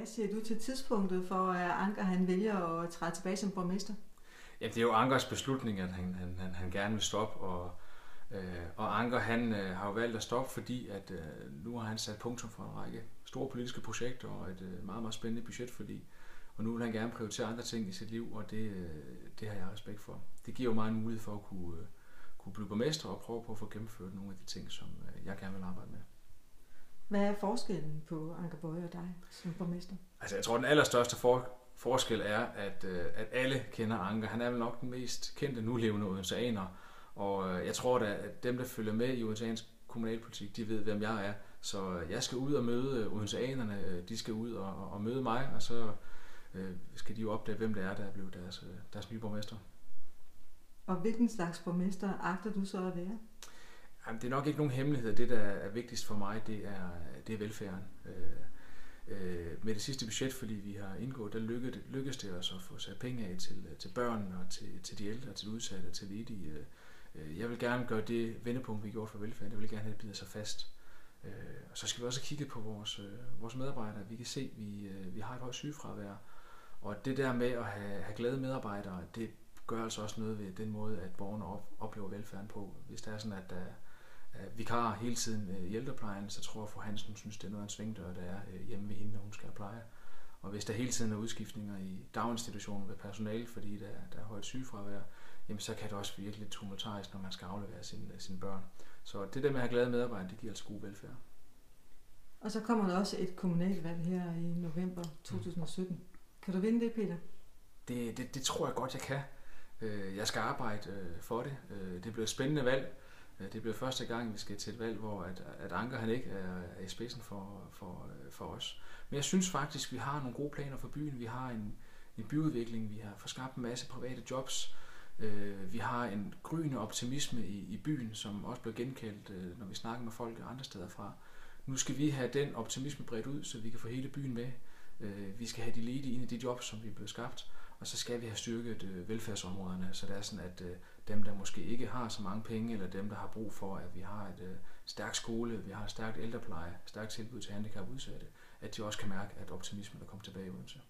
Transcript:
Hvad siger du til tidspunktet for, at Anker han vælger at træde tilbage som borgmester? Ja, det er jo Ankers beslutning, at han, han, han, han gerne vil stoppe, og, øh, og Anker han øh, har jo valgt at stoppe, fordi at øh, nu har han sat punktum for en række store politiske projekter og et øh, meget, meget spændende budget, fordi og nu vil han gerne prioritere andre ting i sit liv, og det, øh, det har jeg respekt for. Det giver jo mig en mulighed for at kunne, øh, kunne blive borgmester og prøve på at få gennemført nogle af de ting, som øh, jeg gerne vil arbejde med. Hvad er forskellen på Anker Bøje og dig som borgmester? Altså, jeg tror, den allerstørste for, forskel er, at, øh, at alle kender Anker. Han er vel nok den mest kendte nulevende odenseaner, og øh, jeg tror da, at dem, der følger med i odenseansk kommunalpolitik, de ved, hvem jeg er. Så øh, jeg skal ud og møde odenseanerne, øh, de skal ud og, og møde mig, og så øh, skal de jo opdage, hvem det er, der er blevet deres, øh, deres nye borgmester. Og hvilken slags borgmester agter du så at være? Jamen, det er nok ikke nogen hemmelighed. Det, der er vigtigst for mig, det er, det er velfærden. Øh, øh med det sidste budget, fordi vi har indgået, der lykkedes, lykkedes det os at få sat penge af til, øh, til børn og til, til de ældre, til de udsatte, til ledige. Øh, jeg vil gerne gøre det vendepunkt, vi gjorde gjort for velfærden. Jeg vil gerne have, det bider sig fast. Og så skal vi også kigge på vores, vores medarbejdere. Vi kan se, at vi, vi har et højt sygefravær. Og det der med at have, have glade medarbejdere, det gør altså også noget ved den måde, at borgerne op, oplever velfærden på. Hvis det er sådan, at der er vikarer hele tiden i ældreplejen, så tror jeg, at fru Hansen synes, det er noget af en svingdør, der er hjemme ved hende, når hun skal pleje. Og hvis der hele tiden er udskiftninger i daginstitutionen ved personale, fordi der, der er højt sygefravær, jamen så kan det også virke lidt tumultarisk, når man skal aflevere sine, sine børn. Så det der med at have glade medarbejdere, det giver altså god velfærd. Og så kommer der også et kommunalvalg her i november 2017. Mm. Kan du vinde det, Peter? Det, det, det tror jeg godt, jeg kan. Øh, jeg skal arbejde øh, for det. Øh, det bliver et spændende valg. Det bliver første gang, vi skal til et valg, hvor at, at Anker han ikke er, i spidsen for, for, for os. Men jeg synes faktisk, vi har nogle gode planer for byen. Vi har en, en byudvikling, vi har fået skabt en masse private jobs. Øh, vi har en gryende optimisme i, i byen, som også bliver genkaldt, øh, når vi snakker med folk andre steder fra. Nu skal vi have den optimisme bredt ud, så vi kan få hele byen med. Øh, vi skal have de ledige ind i de jobs, som vi er blevet skabt. Og så skal vi have styrket øh, velfærdsområderne, så det er sådan, at øh, dem, der måske ikke har så mange penge, eller dem, der har brug for, at vi har et øh, stærkt skole, vi har et stærkt ældrepleje, stærkt tilbud til handicapudsatte, at de også kan mærke, at optimismen er kommet tilbage i Odense.